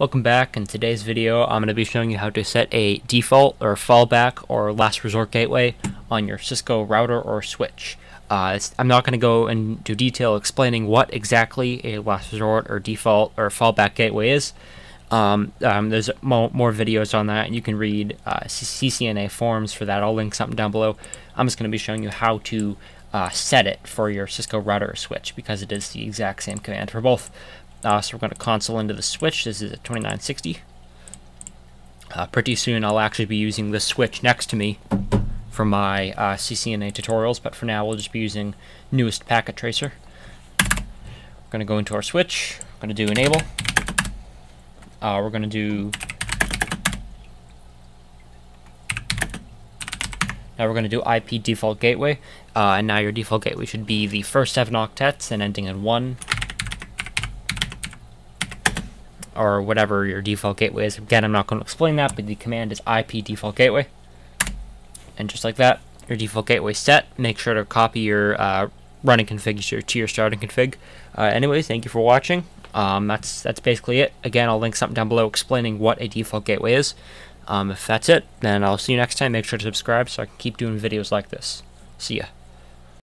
Welcome back. In today's video, I'm going to be showing you how to set a default or fallback or last resort gateway on your Cisco router or switch. Uh, I'm not going to go into detail explaining what exactly a last resort or default or fallback gateway is. Um, um, there's mo more videos on that. You can read uh, CCNA forums for that. I'll link something down below. I'm just going to be showing you how to uh, set it for your Cisco router or switch because it is the exact same command for both. Uh, so we're going to console into the switch. This is a 2960. Uh, pretty soon I'll actually be using this switch next to me for my uh, CCNA tutorials, but for now we'll just be using newest packet tracer. We're going to go into our switch. We're going to do enable. Uh, we're going to do Now we're going to do IP default gateway, uh, and now your default gateway should be the first seven octets and ending in 1, or whatever your default gateway is. Again, I'm not going to explain that, but the command is IP default gateway. And just like that, your default gateway set. Make sure to copy your uh, running config to your starting config. Uh, anyways, thank you for watching. Um, that's that's basically it. Again, I'll link something down below explaining what a default gateway is. Um, if that's it, then I'll see you next time. Make sure to subscribe so I can keep doing videos like this. See ya.